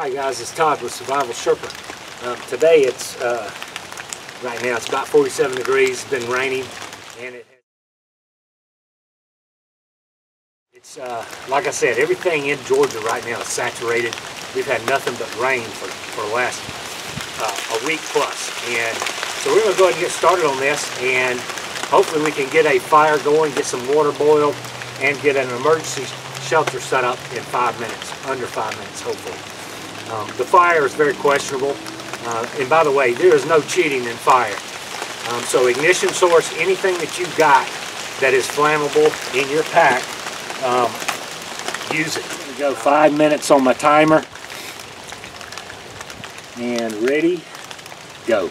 Hi guys, it's Todd with Survival Sherpa. Um, today it's, uh, right now it's about 47 degrees, it's been raining, and it, it's, uh, like I said, everything in Georgia right now is saturated. We've had nothing but rain for, for the last uh, a week plus. And so we're gonna go ahead and get started on this, and hopefully we can get a fire going, get some water boiled, and get an emergency shelter set up in five minutes, under five minutes, hopefully. Um, the fire is very questionable. Uh, and by the way, there is no cheating in fire. Um, so ignition source, anything that you've got that is flammable in your pack, um, use it. Go five minutes on my timer. And ready, go.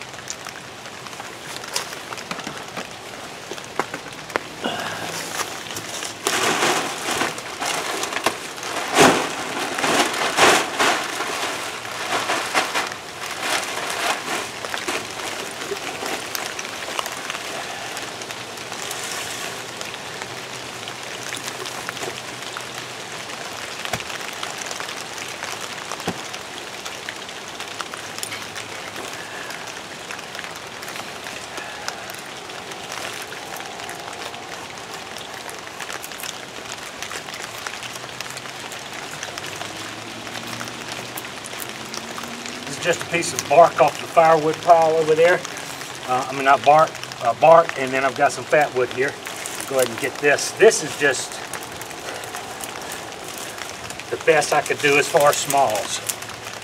Just a piece of bark off the firewood pile over there. Uh, I mean, not bark, uh, bark, and then I've got some fat wood here. Go ahead and get this. This is just the best I could do as far as smalls.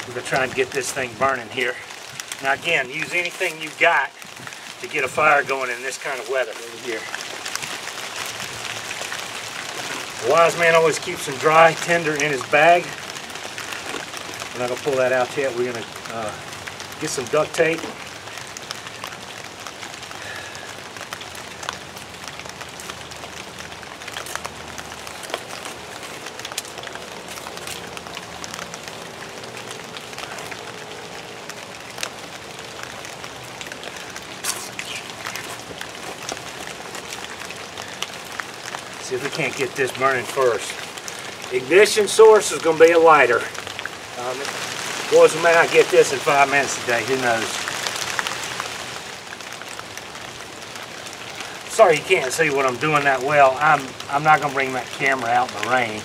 We're gonna try and get this thing burning here. Now again, use anything you got to get a fire going in this kind of weather over here. The wise man always keeps some dry tinder in his bag. We're not gonna pull that out yet. We're gonna uh, get some duct tape. See if we can't get this burning first. Ignition source is gonna be a lighter. Um, boys, we may not get this in five minutes today. Who knows? Sorry you can't see what I'm doing that well. I'm I'm not gonna bring that camera out in the rain.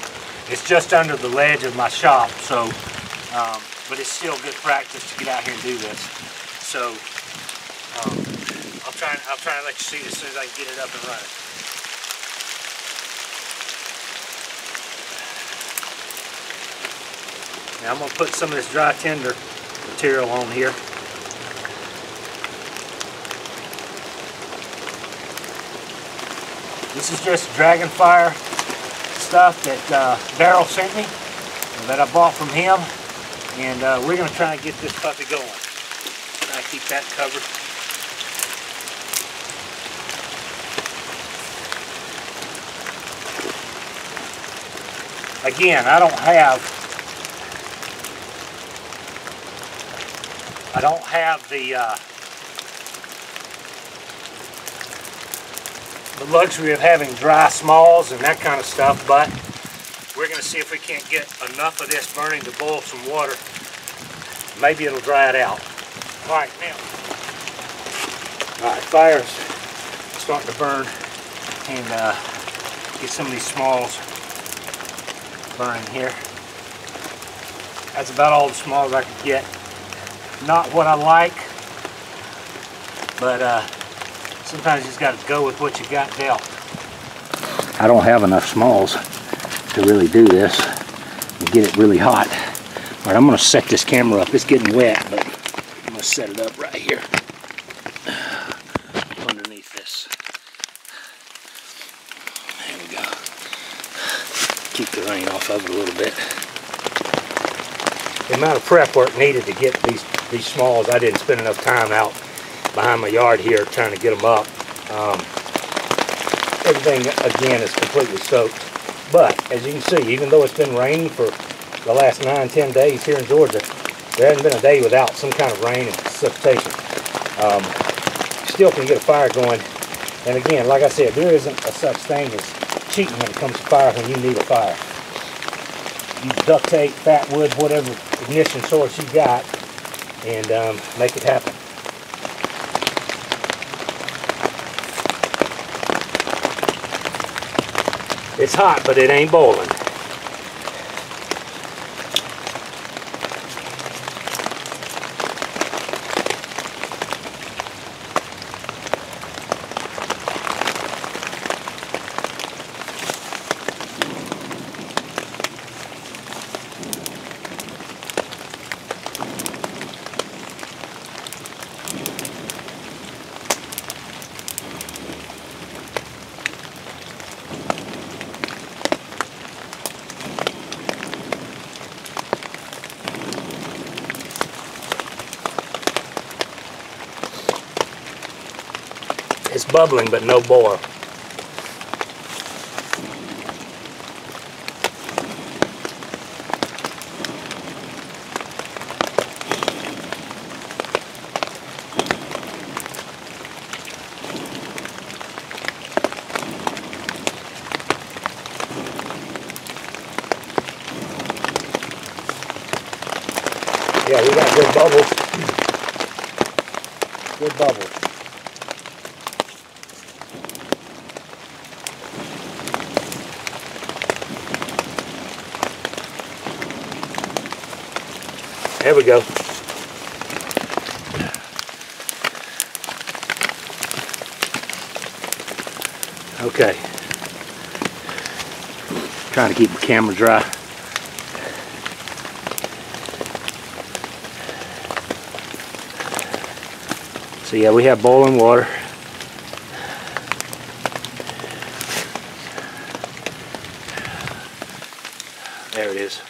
It's just under the ledge of my shop, so um, but it's still good practice to get out here and do this. So um, I'll try I'll try and let you see as soon as I can get it up and running. Now I'm going to put some of this dry tinder material on here. This is just Dragonfire stuff that uh, sent me, that I bought from him. And uh, we're going to try and get this puppy going. Try to keep that covered. Again, I don't have I don't have the uh, the luxury of having dry smalls and that kind of stuff, but we're going to see if we can't get enough of this burning to boil some water. Maybe it'll dry it out. All right, now. All right, fire's starting to burn and uh, get some of these smalls burning here. That's about all the smalls I could get not what I like, but uh, sometimes you just got to go with what you got dealt. I don't have enough smalls to really do this and get it really hot. All right, I'm going to set this camera up. It's getting wet, but I'm going to set it up right here underneath this. There we go. Keep the rain off of it a little bit the amount of prep work needed to get these these smalls, I didn't spend enough time out behind my yard here trying to get them up. Um, everything, again, is completely soaked. But, as you can see, even though it's been raining for the last nine, ten days here in Georgia, there hasn't been a day without some kind of rain and precipitation. Um, still can get a fire going. And again, like I said, there isn't a such thing as cheating when it comes to fire when you need a fire. Use duct tape, fat wood, whatever ignition source you got, and um, make it happen. It's hot, but it ain't boiling. Bubbling, but no boil. Yeah, we got good bubbles. Good bubbles. There we go. Okay. Trying to keep the camera dry. So yeah, we have boiling water. There it is.